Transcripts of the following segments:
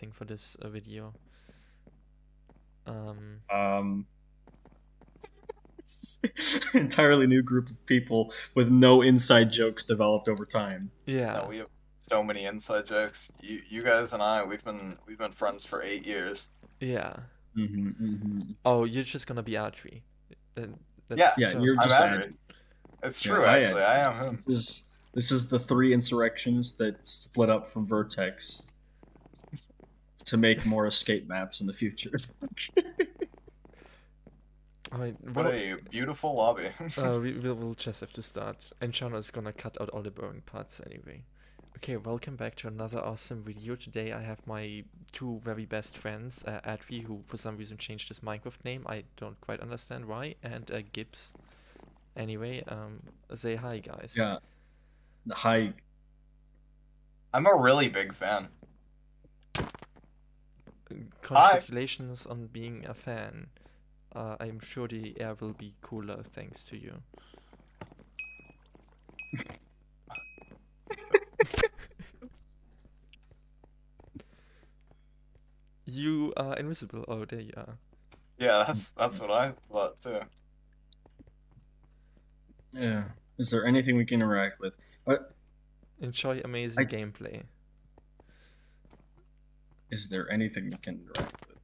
anything for this uh, video. Um, Um, it's an entirely new group of people with no inside jokes developed over time. yeah. No, we have so many inside jokes. You, you guys and I, we've been we've been friends for eight years. Yeah. hmm hmm Oh, you're just gonna be Archery. Then Yeah, that's Yeah, so- you're just Adri. Ad. It's Yeah, true, I actually. I am him. This is this is the three insurrections that split up from Vertex to make more escape maps in the future. I mean, What well, a beautiful lobby. uh, we will we'll just have to start. And Shana is gonna cut out all the boring parts anyway. Okay, welcome back to another awesome video. Today I have my two very best friends, uh, Adri, who for some reason changed his Minecraft name. I don't quite understand why, and uh, Gibbs. Anyway, um, say hi, guys. yeah. Hi. I'm a really big fan. Congratulations on being a fan. Uh, I'm sure the air will be cooler thanks to you. you are invisible. Oh, there you are. Yeah, that's that's what I thought too. Yeah. Is there anything we can interact with? What? Enjoy amazing I- gameplay. Is there anything we can interact with?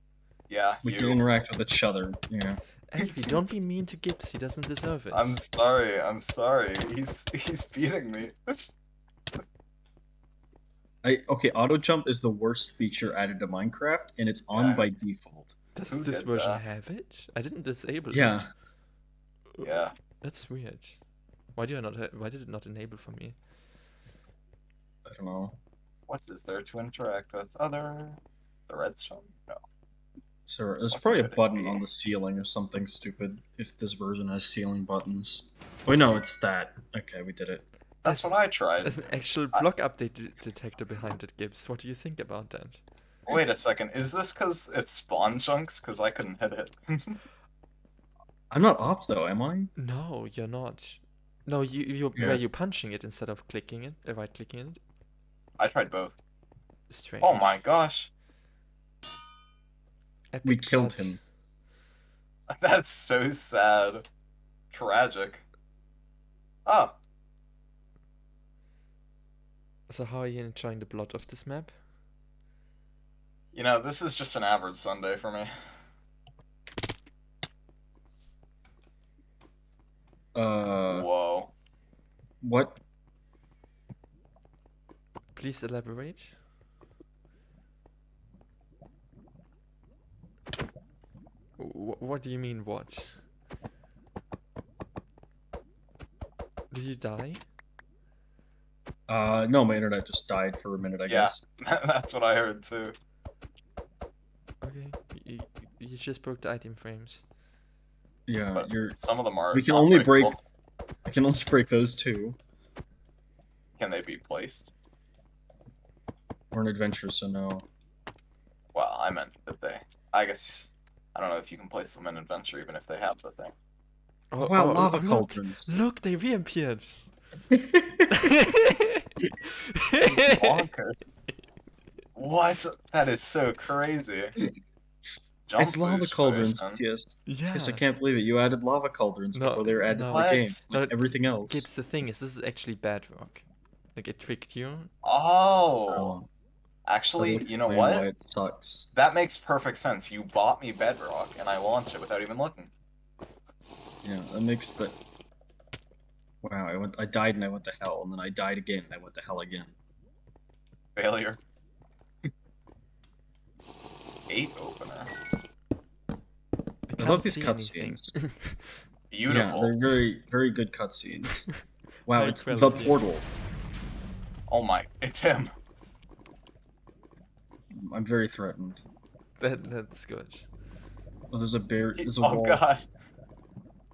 Yeah, We you. can interact with each other. Yeah. Adri, don't be mean to Gibbs. He doesn't deserve it. I'm sorry. I'm sorry. He's he's beating me. I okay. Auto jump is the worst feature added to Minecraft, and it's on Yeah. by default. Does Who this version that? have it? I didn't disable Yeah. it. yeah. Yeah. That's weird. Why do I not? Why did it not enable for me? I don't know. What is there to interact with? Other the redstone? No. So there's What probably a button on the ceiling or something stupid. If this version has ceiling buttons. Wait, no, it's that. Okay, we did it. That's what I tried. There's an actual I- block update de- detector behind it, Gibbs. What do you think about that? Wait a second. Is this because it's spawn chunks? Because I couldn't hit it. I'm not ops though, am I? No, you're not. No, you you Yeah. were you punching it instead of clicking it, uh, right clicking it? I tried both. Strange. Oh my gosh. Epic We killed cut. him. That's so sad. Tragic. Oh, So how are you enjoying the plot of this map? you know, this is just an average Sunday for me. Uh, Whoa. what? Please elaborate. Wh- what do you mean what? Did you die? Uh, no, my internet just died for a minute. I Yeah. guess. That's what I heard too. Okay, you, you just broke the item frames. Yeah, But you're. some of them are. We can only break- breakable. I can only break those two. Can they be placed? We're an adventure, so no. Well, I meant that they. I guess. I don't know if you can place them in adventure even if they have the thing. Oh, wow, oh, lava look, cauldrons. look, they reappeared. Bonkers. what? That is so crazy. Jump it's lava boost cauldrons. Yes. yeah. Yes, I can't believe it. You added lava cauldrons No, before they were added no. to the What? game. No, Like everything else. Gibbs, the thing is, this is actually bedrock. Like it tricked you. Oh. Oh, Actually, you know what? Why it sucks. That makes perfect sense. You bought me Bedrock, and I launched it without even looking. Yeah, that makes the. Wow, I went. I died and I went to hell, and then I died again and I went to hell again. Failure. Eight opener. I, I love these see cutscenes. anything. Yeah, Beautiful. they're very, very good cutscenes. Wow, it's the portal. Oh my, it's him. I'm very threatened. that that's good. Oh, there's a bear. There's a oh wall. god.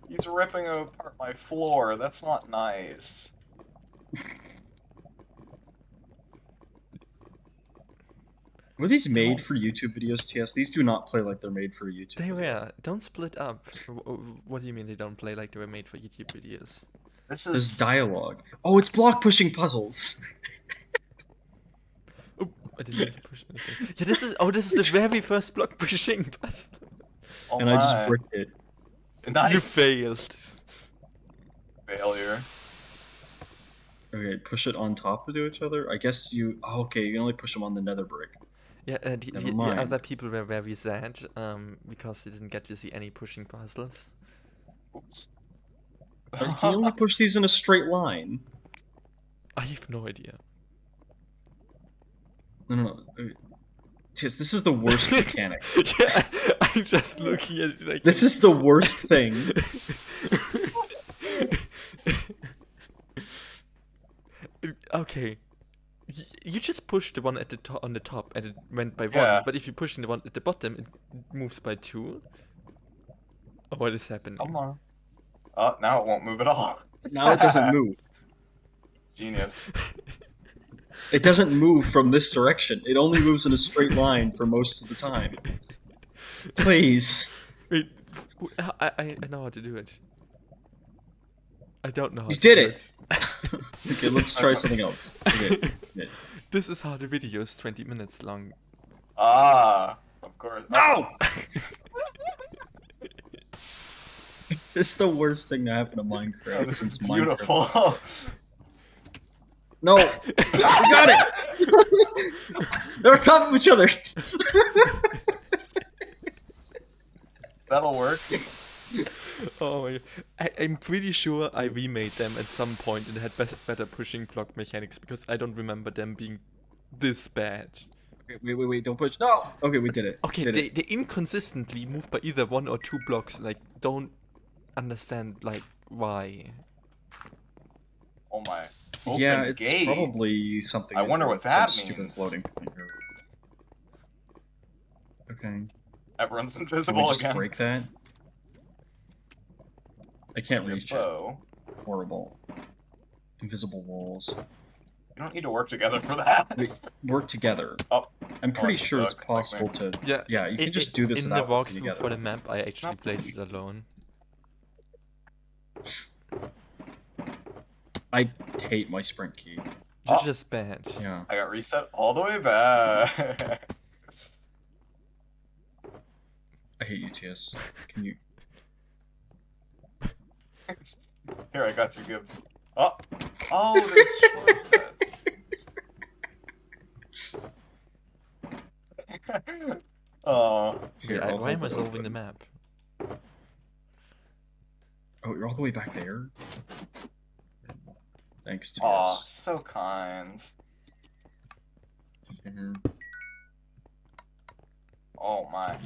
He's ripping apart my floor. That's not nice. Were these made for YouTube videos, TS? These do not play like they're made for YouTube. They video. were. Don't split up. W- w- What do you mean they don't play like they were made for YouTube videos? This There's is dialogue. Oh, it's block pushing puzzles. I didn't even push anything. Yeah, this is. Oh, this is the very first block pushing puzzle. Oh and I just my. bricked it. Nice. You failed. Failure. Okay, push it on top of each other. I guess you. Oh, okay, you can only push them on the nether brick. Yeah, uh, the, the, the other people were very sad um, because they didn't get to see any pushing puzzles. Oops. Can you only push these in a straight line? I have no idea. No, no, no. Tis, this is the worst mechanic. yeah, I'm just looking at it like This is the worst thing. okay. You just pushed the one at the top on the top and it went by one. Yeah. one, but if you push the one at the bottom, it moves by two. Oh, what is happening? Come on. Oh, now it won't move at all. Now it doesn't move. Genius. It doesn't move from this direction. It only moves in a straight line for most of the time. Please. Wait, w- I, I, I know how to do it. I don't know how You to did do it! Okay, let's try something else. Okay. yeah. this is how the video is 20 minutes long. Ah, of course. No! It's the worst thing to happen to Minecraft Oh, this since is Minecraft. Beautiful. No! We got it! They're on top of each other! That'll work. Oh! I, I'm pretty sure I remade them at some point and had better, better pushing block mechanics because I don't remember them being this bad. Okay, wait, wait, wait, don't push. No! Okay, we did it. Okay, did they, it. they inconsistently move by either one or two blocks. Like, don't understand like why. Oh my. Open yeah, it's gate. probably something. I wonder what that some stupid means. floating. Okay. Everyone's Can we invisible just again. break that? I can't Your reach it. Horrible. Invisible walls. You don't need to work together for that. Wait, work together. Oh. I'm oh, pretty it's a sure it's suck, like possible me. to. Yeah, Yeah, you i- can just i- do this in the without working walkthrough together. for the map. I actually Not played push. it alone. I hate my sprint key. You're Oh. Ah. just bad. Yeah. I got reset all the way back. I hate UTS. Can you? Here, I got you, Gibbs. Oh, oh, there's shortcuts. oh, Here, Yeah, why am I solving the map? Oh, you're all the way back there. Thanks, aw, TS. so kind. Mhm. Oh my.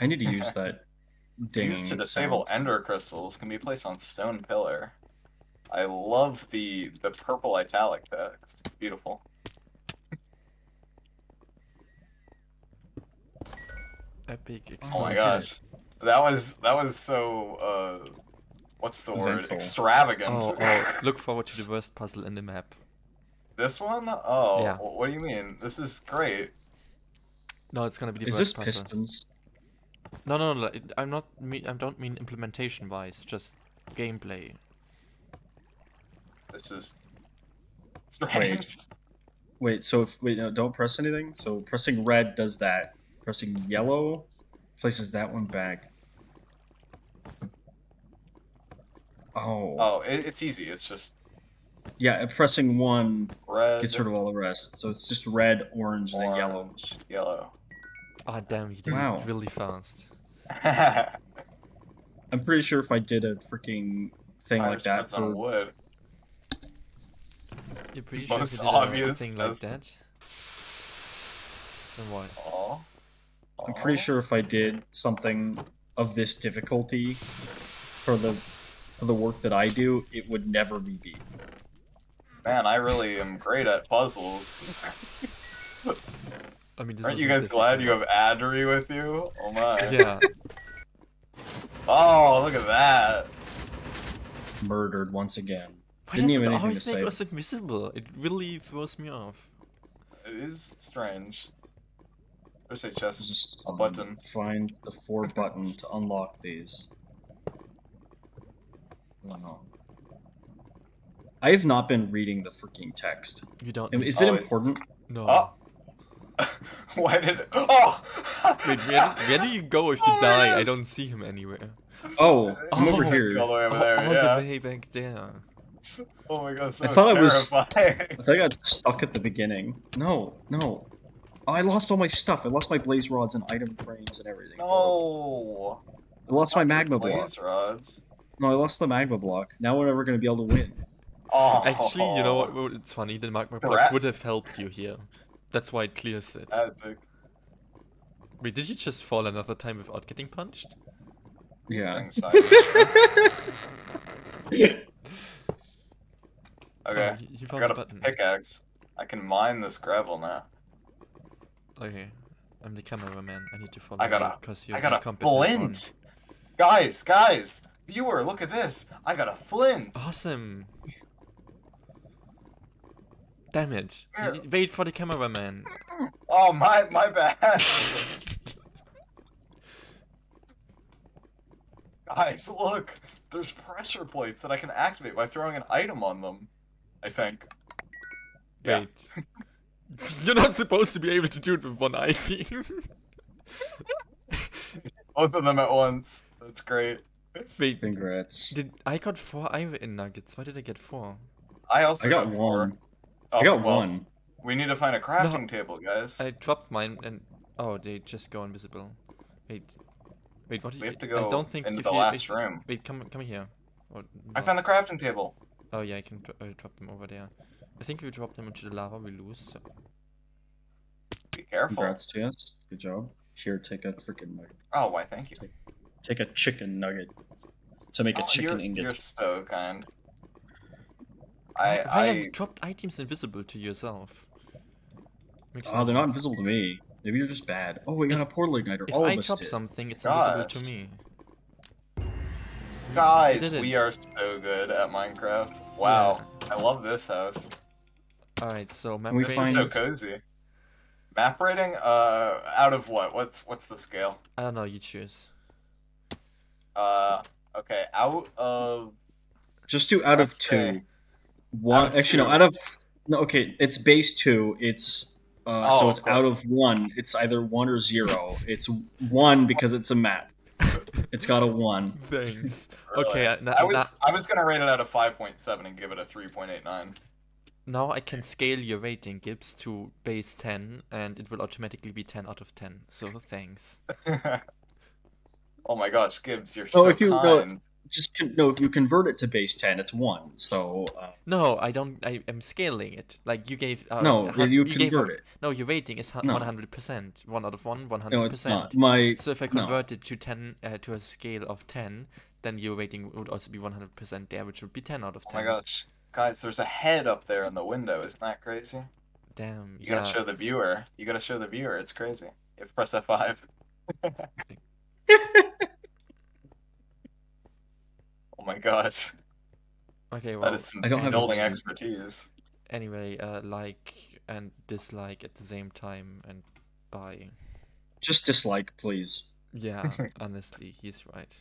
I need to use that ding. Used to disable sound. ender crystals can be placed on stone pillar. I love the the purple italic text. Beautiful. Epic explosion. Oh my gosh. That was that was so uh what's the word? Eventful. Extravagant. Oh, oh, look forward to the worst puzzle in the map. This one? Oh, Yeah. wh- what do you mean? This is great. No, it's gonna be the Is worst this puzzle. pistons? No, no, no. I'm not. Mean, I don't mean implementation-wise. Just gameplay. This is strange. Wait, so if wait, no, don't press anything. So pressing red does that. Pressing yellow places that one back. Oh, Oh, it, it's easy. It's just yeah. Pressing one red, gets rid of all the rest. So it's just red, orange, and yellow. yellow. Ah, damn, you did Wow. it really fast. I'm pretty sure if I did a freaking thing Fire like that spreads on for wood. You're pretty sure Most if you did a thing like that. Then what? Oh. I'm pretty sure if I did something of this difficulty for the for the work that I do, it would never be beat. Man, I really am great at puzzles. I mean, Aren't you guys glad you have Addery with you? Oh my. Yeah. Oh, look at that. Murdered once again. Why Didn't does even it anything always to make say. us invisible? It really throws me off. It is strange. There's a Let's chest. Just A button. um, Find the four button to unlock these. Wow. I have not been reading the freaking text. You don't. Is it Oh, it's- important? no. Oh. Why did? Oh. Wait, where, where do you go if you Oh my die? I don't see him anywhere. Oh, I'm Oh. over All here. the way over Oh, there. all yeah. the way back there. Oh my god. So I thought I was- I think I got stuck at the beginning. No, no. Oh, I lost all my stuff. I lost my blaze rods and item frames and everything. No. I lost my magma block. Blaze rods. No, I lost the magma block. Now we're never gonna be able to win. Oh. Actually, you know what? what- It's funny. The magma block would have helped you here. That's why it clears it. That's Wait, did you just fall another time without getting punched? Yeah. thing side. Okay. Oh, you, you I found got the a button. pickaxe. I can mine this gravel now. Okay. I'm the cameraman. I need to follow I got you a- because you're I got a competent flint. Guys, guys, viewer, look at this. I got a flint. Awesome. Damn it. You Yeah. Wait for the cameraman. Oh my, my bad. Guys, look. There's pressure plates that I can activate by throwing an item on them. I think. Yeah. Wait. You're not supposed to be able to do it with one item. Both of them at once. That's great. Wait, Congrats. did I got four iron nuggets? Why did I get four? I also I got four. one. Oh, I got well, one. We need to find a crafting table, guys. I dropped mine and oh, they just go invisible. Wait, wait, what? Did We you, have to go I don't think into if the you, last wait, room. Wait, come come here. Or, I found the crafting table. Oh yeah, I can dro- uh, drop them over there. I think if we drop them into the lava, we lose. So. Be careful. Congrats to us. Good job. Here, take a freaking nugget. Oh, why? Thank you. Take a chicken nugget to make a Oh, chicken you're, ingot. You're so kind. I Why- why I have dropped items invisible to yourself? Makes Oh, no they're not invisible to me. Maybe you're just bad. Oh, we got If- a portal igniter. If All I of us drop did. something, it's invisible to me. guys, we are so good at Minecraft. Wow, I love this house. Alright, so map we This rating- is so cozy. Map rating? Uh, out of what? What's what's the scale? I don't know, you choose. Uh, okay, out of Just do out of two. say- One. out of actually, two. no. Out of no. Okay, it's base two. It's uh, Oh, so of it's out of one. It's either one or zero. It's one because it's a map. It's got a one. Thanks. really. Okay, I- na- I na- was I was gonna rate it out of five point seven and give it a three point eight nine. Now I can scale your rating, Gibbs, to base 10, and it will automatically be 10 out of 10. So thanks. oh my gosh, Gibbs, you're Oh, so if you- no, kind. Just con- no. If you convert it to base ten, it's one. So uh, No, I don't. I am scaling it. Like you gave. Uh, no, hun- you gave convert hun- it. No, your rating is hun- No. 100%. 1 out of 1, 100%. No, it's not. My So if I no. convert it to 10 uh, to a scale of 10, then your rating would also be 100% there, which would be 10 out of Oh 10. my gosh, guys, there's a head up there in the window. Isn't that crazy? Damn. You yeah. gotta show the viewer. You gotta show the viewer. It's crazy. You have to press F5. oh my gosh, Okay, well, that is some I don't have building expertise. anyway, uh, like and dislike at the same time, and bye. just dislike, please. Yeah, honestly, he's right.